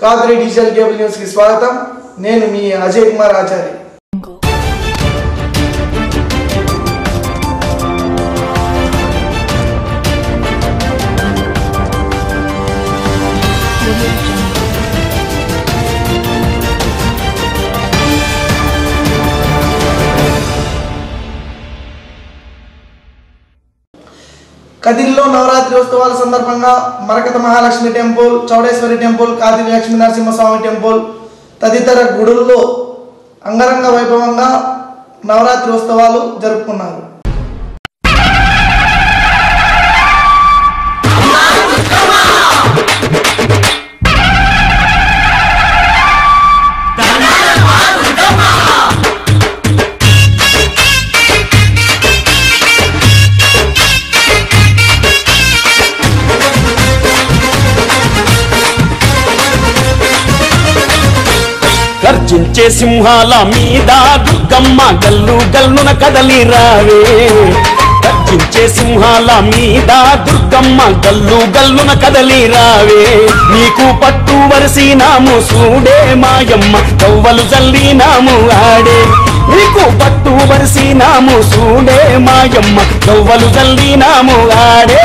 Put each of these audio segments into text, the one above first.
Kadiri digital cable news కి స్వాగతం నేను మీ అజయ్ కుమార్ ఆచారి కదిరిలో నవరాత్రి ఉత్సవాల సందర్భంగా Marakata Mahalakshmi temple Chowdeshwari temple Kadiri Lakshmi Narasimhaswamy temple తదితర గుడుల్లో అంగరంగ వైభవంగా నవరాత్రి ఉత్సవాలు జరుపుకున్నారు. గర్జించే సింహాల మీద దుర్గమ్మ గల్లు గల్లున కదలి రావే. గర్జించే సింహాల మీద దుర్గమ్మ గల్లు గల్లున కదలి రావే. నీకు పట్టు వరిసినాము సూడే మాయమ్మ కవ్వలు చల్లినాము ఆడే. నీకు పట్టు వరిసినాము సూడే మాయమ్మ కవ్వలు చల్లినాము ఆడే.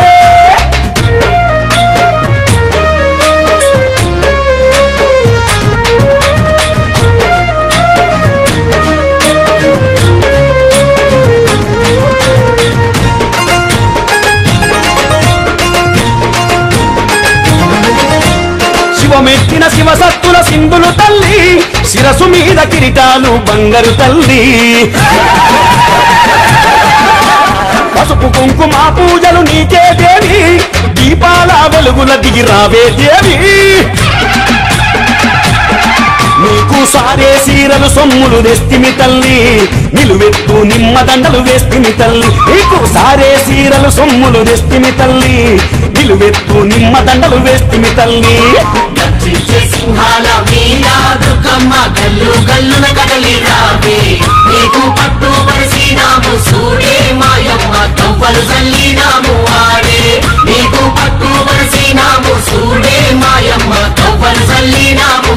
మీద కిరీటాలు బంగారు తల్లి. పసుపు కుంకుమ పూజలు నీకే దేవి. దీపాల వెలుగుల దిగి రావే దేవి. సారే సీరలు సొమ్ములు వేస్తిమి తల్లి. నిలువెత్తు నిమ్మదండలు వేస్తిమి తల్లి. నీకు సారే సీరలు సొమ్ములు వేస్తిమి తల్లి. నిలువెత్తు నిమ్మదండలు వేస్తిమి తల్లి. గర్జించే సింహాల మీద దుర్గమ్మ గల్లు గల్లున కదలి రావే. నీకు పట్టు పరిసినాము సూడే మాయమ్మ తవ్వలు చల్లినాము ఆడే. నీకు పట్టు పరిసినాము సూడే మాయమ్మ కవ్వలు చల్లినాము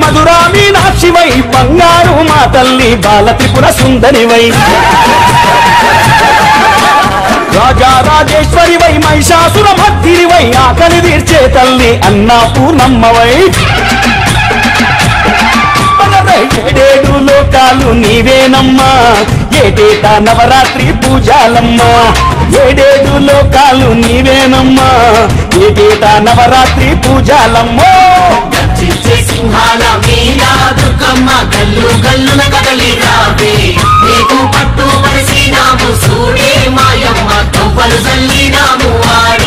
మధురా మీనాక్షివై బంగారు మా తల్లి బాల త్రిపుర సుందరివై. రాజా రాజేశ్వరివై మహిషాసుర భక్తిరివై ఆకలి తీర్చే తల్లి అన్నా పూర్ణమ్మవై ఏడేడు లోకాలు నీవేనమ్మా ఏటేటా నవరాత్రి పూజాలమ్మా. ఏడేడు లోకాలు నీవేనమ్మా ఏటేటా నవరాత్రి పూజాలమ్మా. సింహాల మీద దుర్గమ్మ గల్లు గల్లున కదలి రావే నీకు పట్టు పరిసినాము సూడే మాయమ్మ తొవ్వలు చల్లినాము ఆడే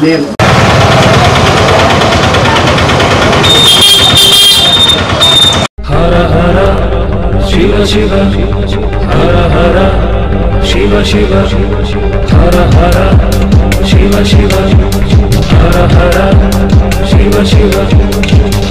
Dia शिव Shiva हर Hara शिव Shiva हर Hara शिव Shiva हर Hara शिव Shiva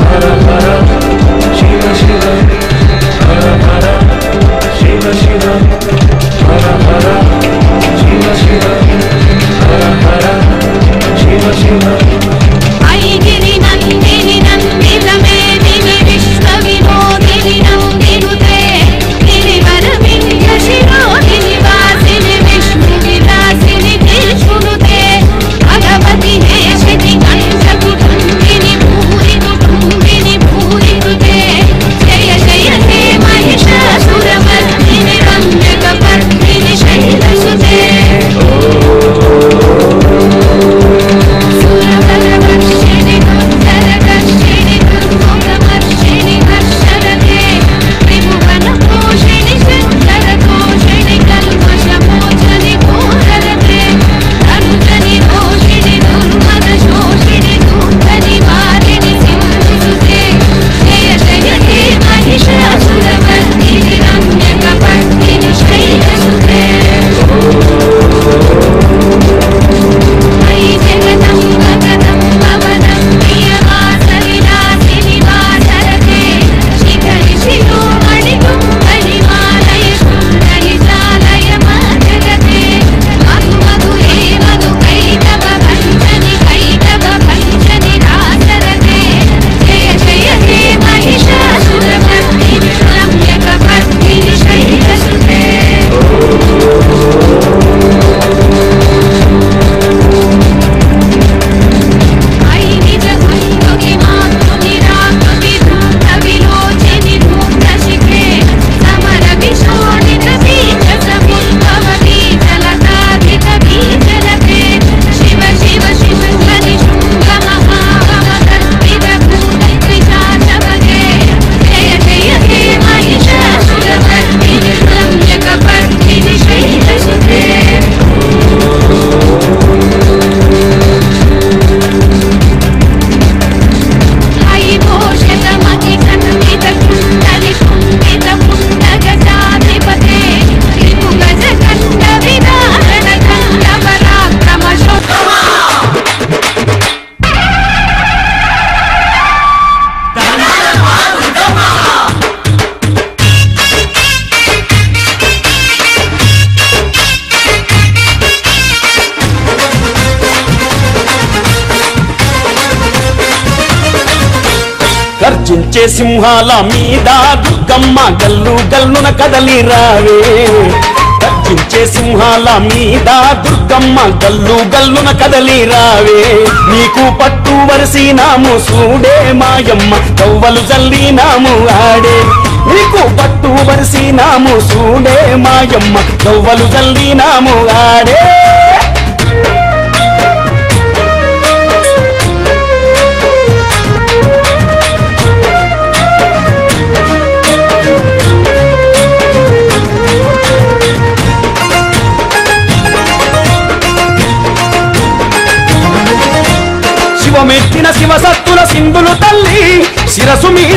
వచ్చే సింహాల మీద దుర్గమ్మ గల్లు గల్లున కదలి రావే. తగ్గించే సింహాల మీద దుర్గమ్మ గల్లు గల్లున కదలి రావే. నీకు పట్టు వరిసినాము సూడే మాయమ్మ కవ్వలు చల్లినాము ఆడే. నీకు పట్టు వరిసినాము సూడే మాయమ్మ కవ్వలు చల్లినాము ఆడే.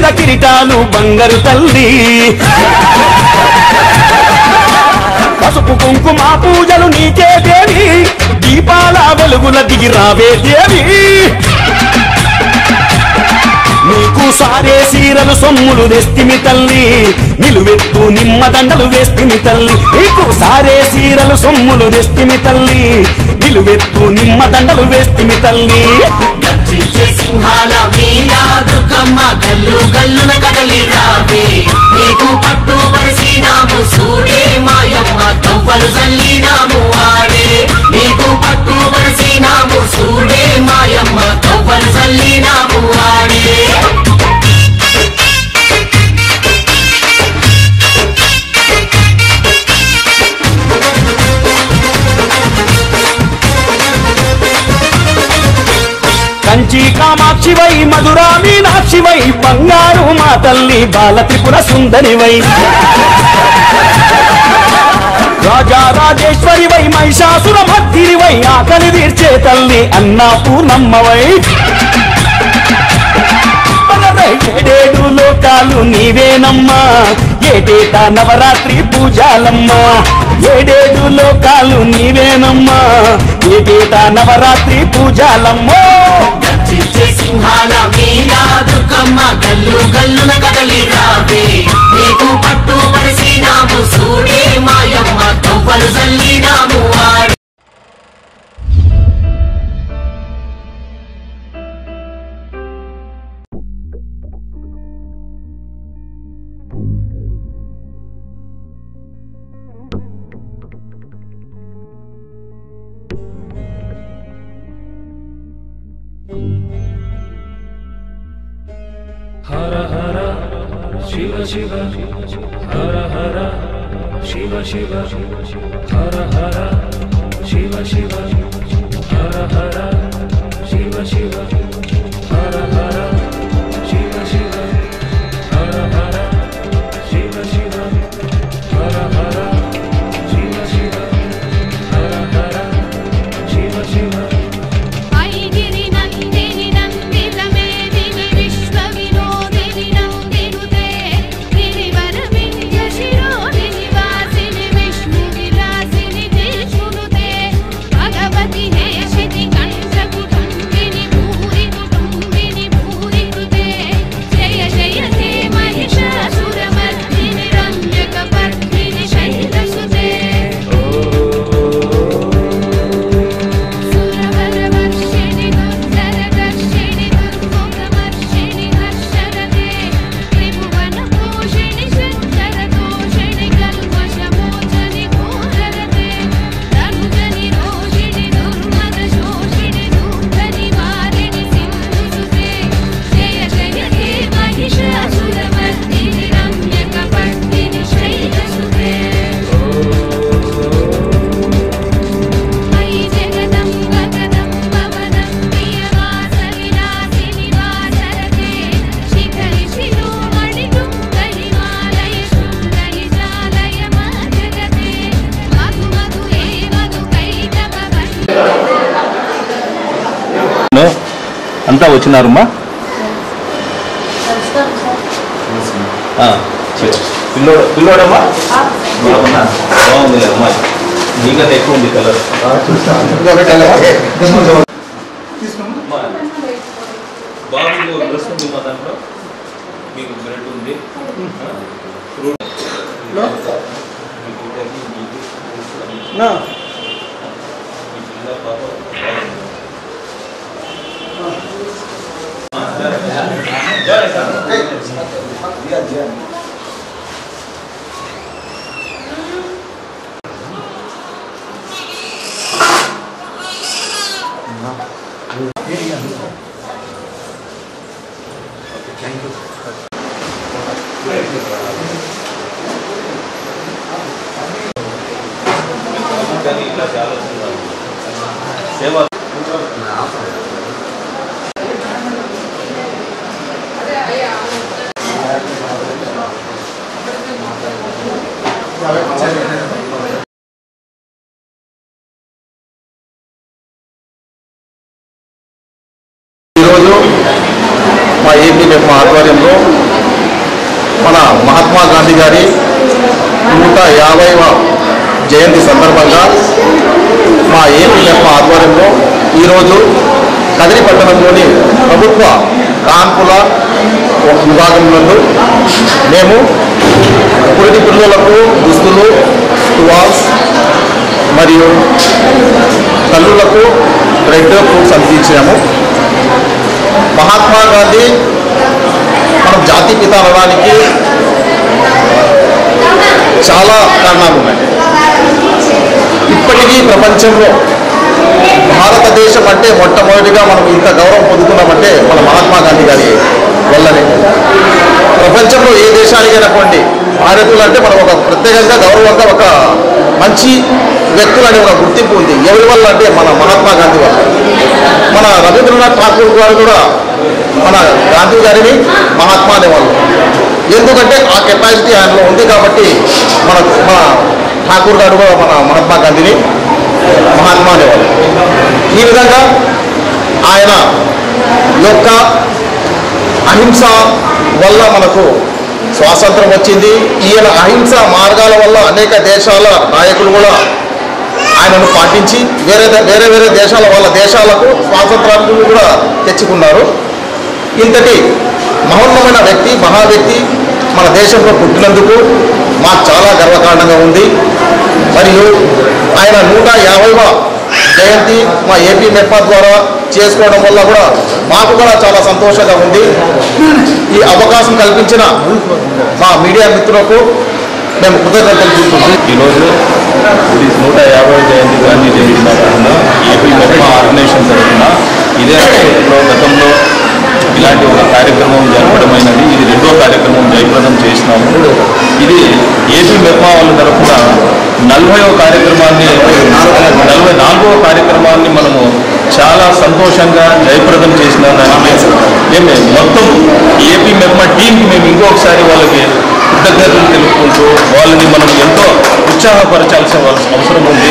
మీద కిరీటాలు బంగారు తల్లి. పసుపు కుంకుమ పూజలు నీకే దేవి. దీపాల వెలుగుల దిగి రావే దేవి. నీకు సారే సీరలు సొమ్ములు తెస్తిమి తల్లి. నిలువెత్తు నిమ్మదండలు వేస్తిమి తల్లి. నీకు సారే సీరలు సొమ్ములు తెస్తిమి తల్లి. నిలువెత్తు నిమ్మదండలు వేస్తిమి తల్లి. సింహాల మీద దుర్గమ్మ గల్లు గల్లున కదలి రావే. నీకు పట్టు పరిసినాము సూడే మాయమ్మ తవ్వలు చల్లినాము ఆడే. నీకు పట్టు పరిసినాము సూడే కంచి కామాక్షివై మధురా మీనాక్షివై బంగారు మా తల్లి బాల త్రిపుర సుందరివై. రాజా రాజేశ్వరివై మహిషాసుర భక్తిరివై ఆకలి తీర్చే తల్లి అన్నా పూనమ్మవై ఏడేడు లోకాలు నీవేనమ్మా ఏటేటా నవరాత్రి పూజాలమ్మా. ఏడేడు లోకాలు నీవేనమ్మా ఏటేటా నవరాత్రి పూజాలమ్మా. సింహాల మీనా దుర్గమ్మ గల్లు గల్లున కదలి రావే నీకు పట్టు వచ్చినారమ్మా? ఆ, పిల్లోడు పిల్లోడమ్మా? బాగున్నా? బాగుంది అమ్మా. నీకన్నా ఎక్కువ ఉంది కలర్. బాగుంది డ్రెస్ ఉంది మా దాంట్లో. మీకు బ్రెడ్ ఉంది. ఫ్రూట్ నా కానీ ఇట్లా చాలా సేవ ఈరోజు మా ఏపీ మా ఆధ్వర్యంలో మన మహాత్మా గాంధీ గారి నూట యాభైవ జయంతి సందర్భంగా మా ఏపీ మా ఆధ్వర్యంలో ఈరోజు కదిరి పట్టణంలోని ప్రభుత్వ కాన్పుల విభాగం నుండి మేము కురిటి పిల్లలకు దుస్తులు టువాల్స్ మరియు తల్లులకు బ్రెడ్ ఫ్రూట్స్ అందించాము. మహాత్మా గాంధీ మనం జాతి పిత అనడానికి చాలా కారణాలు ఉన్నాయి. ఇప్పటికీ ప్రపంచంలో భారతదేశం అంటే మొట్టమొదటిగా మనం ఇంత గౌరవం పొందుతున్నామంటే మన మహాత్మా గాంధీ గారి వల్లనే. ప్రపంచంలో ఏ దేశానికైనా పోండి భారతీయులు అంటే మనం ఒక ప్రత్యేకంగా గౌరవంగా ఒక మంచి వ్యక్తులు అనే ఒక గుర్తింపు ఉంది. ఎవరి వల్ల అంటే మన మహాత్మా గాంధీ వల్ల. మన మన రవీంద్రనాథ్ ఠాకూర్ గారు కూడా మన గాంధీ గారిని మహాత్మా అనేవాళ్ళు ఎందుకంటే ఆ కెపాసిటీ ఆయనలో ఉంది కాబట్టి మన మన ఠాకూర్ గారు కూడా మన మహాత్మా గాంధీని మహాత్మా అనేవాళ్ళు ఈ విధంగా ఆయన యొక్క అహింస వల్ల మనకు స్వాతంత్రం వచ్చింది. ఈయన అహింస మార్గాల వల్ల అనేక దేశాల నాయకులు కూడా ఆయనను పాటించి వేరే వేరే వేరే దేశాల వాళ్ళ దేశాలకు స్వాతంత్రాన్ని కూడా తెచ్చుకున్నారు. ఇంతటి మహోన్నమైన వ్యక్తి మహా వ్యక్తి మన దేశంలో పుట్టినందుకు మాకు చాలా గర్వకారణంగా ఉంది. మరియు ఆయన నూట యాభైవ జయంతి మా ఏపీ మెఫా ద్వారా చేసుకోవడం వల్ల కూడా మాకు కూడా చాలా సంతోషంగా ఉంది. ఈ అవకాశం కల్పించిన మా మీడియా మిత్రులకు మేము కృతజ్ఞతలు చూపుతున్నాం ఈరోజు ఇది నూట యాభై జయంతి గాంధీ జయంతి తరఫున ఏపీ మెప్మా ఆర్గనైజేషన్ తరఫున ఇదే రాష్ట్రంలో గతంలో ఇలాంటి ఒక కార్యక్రమం జరపడమైనది. ఇది రెండో కార్యక్రమం జయప్రదం చేసినాము. ఇది ఏపీ మెప్మా వాళ్ళ తరఫున నలభైవ కార్యక్రమాన్ని నలభై నాలుగవ కార్యక్రమాన్ని మనము చాలా సంతోషంగా జయప్రదం చేసిన దానికి ఏమే మొత్తం ఏపీ మెప్మా టీంకి మేము ఇంకొకసారి వాళ్ళకి కృతజ్ఞతలు తెలుపుకుంటూ వాళ్ళని మనం ఎంతో ఉత్సాహపరచాల్సిన అవసరం ఉంది.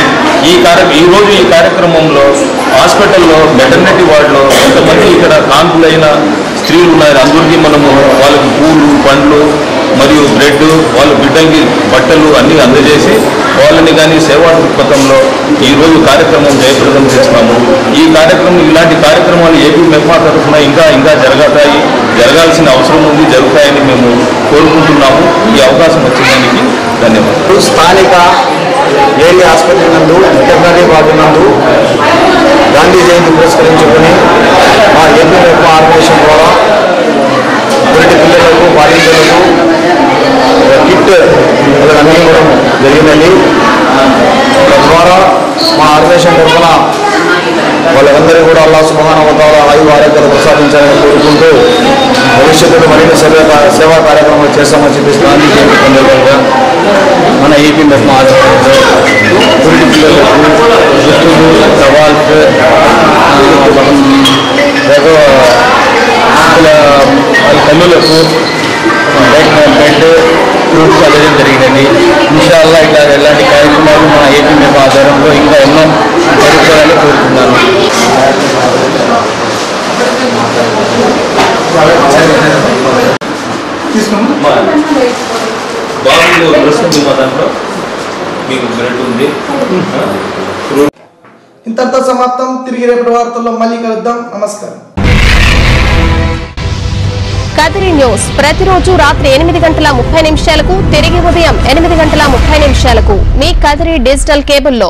ఈ కార్య ఈ రోజు ఈ కార్యక్రమంలో హాస్పిటల్లో మెటర్నిటీ వార్డులో కొంతమంది ఇక్కడ కాన్పులైన స్త్రీలు ఉన్నారు అందరికీ మనము వాళ్ళకి పూలు పండ్లు మరియు బ్రెడ్ వాళ్ళ బిడ్డలకి బట్టలు అన్నీ అందజేసి వాళ్ళని కానీ సేవా దృక్పథంలో ఈరోజు కార్యక్రమం జయప్రదం చేస్తున్నాము. ఈ కార్యక్రమం ఇలాంటి కార్యక్రమాలు ఏపీ మెప్మా తరఫున ఇంకా ఇంకా జరగతాయి. జరగాల్సిన అవసరం ఉంది జరుగుతాయని మేము కోరుకుంటున్నాము. ఈ అవకాశం వచ్చిందానికి ధన్యవాదాలు. స్థానిక ఏరియా ఆసుపత్రి నందు వెటర్నరీ వార్డు నందు గాంధీ జయంతి పురస్కరించుకొని మా ఏపీ మెప్మా ఆర్గనైజేషన్ ద్వారా పురిటి పిల్లలకు బాలింతలకు కిట్ వాళ్ళకి అందించడం జరిగిందండి తద్వారా మా ఆర్గనైజేషన్ తరఫున వాళ్ళందరూ కూడా అల్లా సుభాన వతాల ఆయువు ఆరోగ్యాలు ప్రసాదించాలని కోరుకుంటూ భవిష్యత్తులో మరిన్ని సేవా సేవా కార్యక్రమాలు చేస్తామని చెప్పేసి గాంధీ జయంతి సందర్భంగా మన ఏపీ మెప్మా ఆధ్వర్యంలో పురిటి పిల్లలకు దుస్తులు సవాల్స్ వాళ్ళ వాళ్ళ తల్లులకు బెడ్ బెడ్ ఫ్రూట్స్ అందడం జరిగిందండి. ఇన్షాల్లా ఇట్లా ఎలాంటి కార్యక్రమాలు మన ఏపీ మెప్మా ఆధ్వర్యంలో ఇంకా ఎన్నో జరుగుతాయని కోరుతున్నాను మా బాబు మా దాంట్లో. మీకు ఉంది. ఇంతటితో సమాప్తం. తిరిగి రేపటి వార్తల్లో మళ్ళీ కలుద్దాం. నమస్కారం. కదిరి న్యూస్. ప్రతిరోజు రాత్రి ఎనిమిది గంటల ముప్పై నిమిషాలకు తిరిగి ఉదయం ఎనిమిది గంటల ముప్పై నిమిషాలకు మీ కదిరి డిజిటల్ కేబుల్లో.